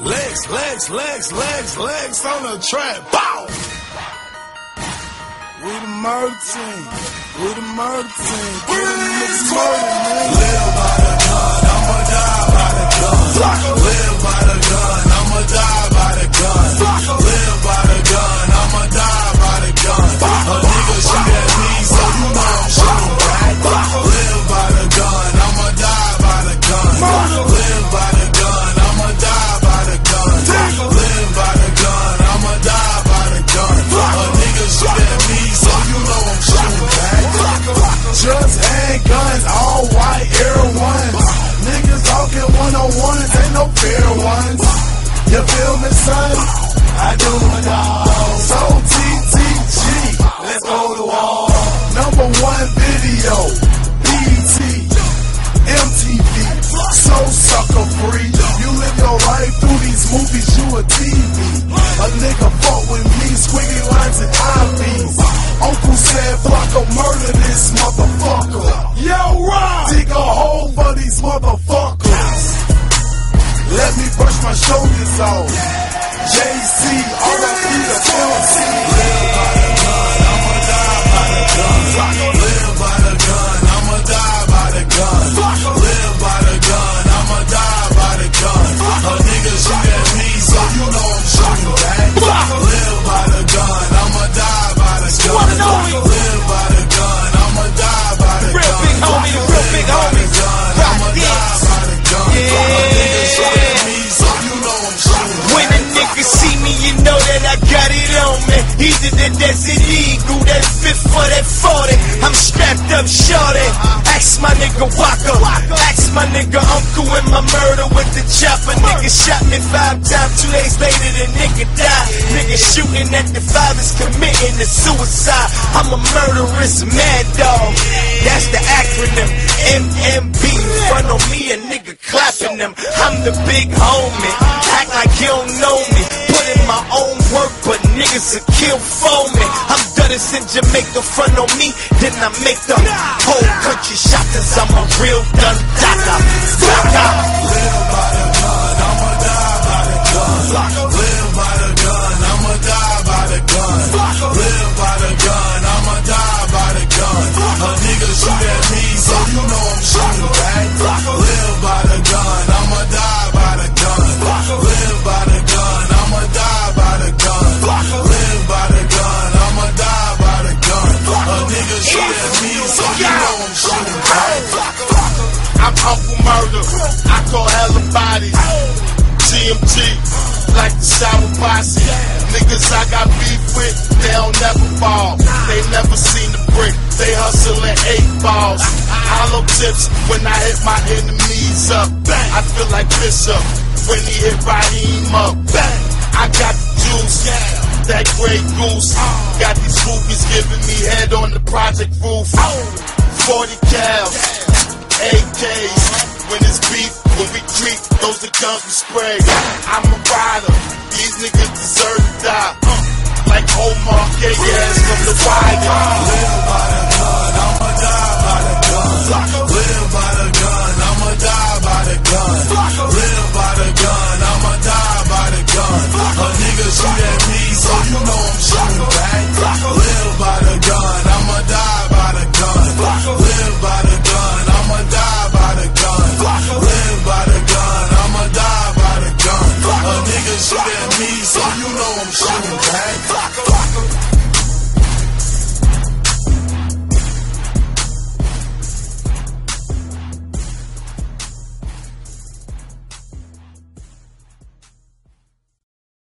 Legs, legs, legs, legs, legs on the track. Bow! We the murder team. We the murder team. We the niggas murder, man. Live by the gun, I'ma die no fair ones. You feel me, son? I do it all. So TTG, let's go to war. Number one video, BET, MTV, so sucker free. You live your life through these movies, you a TV. A nigga fought with me, squiggly lines and IVs. Uncle said, block a murder this motherfucker. Yo, Rob! Dig a hole for these motherfuckers. Off. JC, RIP Desert Eagle, that fifth for that 40. I'm strapped up, shorty. Ask my nigga Waka. Ask my nigga Uncle in my murder with the chopper. Nigga shot me five times. Two days later, the nigga died. Nigga shooting at the five is committing the suicide. I'm a murderous mad dog. That's the acronym. MMB. Front of me, a nigga clapping them. I'm the big homie. Niggas will kill for me. I'm Dudus in Jamaica, front on me, then I make the whole country shot cause I'm a real dun daka. Daka. Live by the gun, I'ma die by the gun. Live by the gun, I'ma die by the gun. Live by the gun, I'ma die by the gun. A nigga shoot at me, so you know I'm shooting back. I call hella bodies. TMT, like the shower posse. Niggas I got beef with, they don't never fall. They never seen the brick, they hustling eight balls. Hollow tips when I hit my enemies up. I feel like Bishop when he hit Raheem up. I got the juice. That gray goose got these groupies giving me head on the project roof. 40 cal, AKs. When it's beef, when we creep, those the guns we spray. I'm a rider, these niggas deserve to die. Uh, like Omar, K ass from the wire. Shoot at me, so you know I'm shooting back.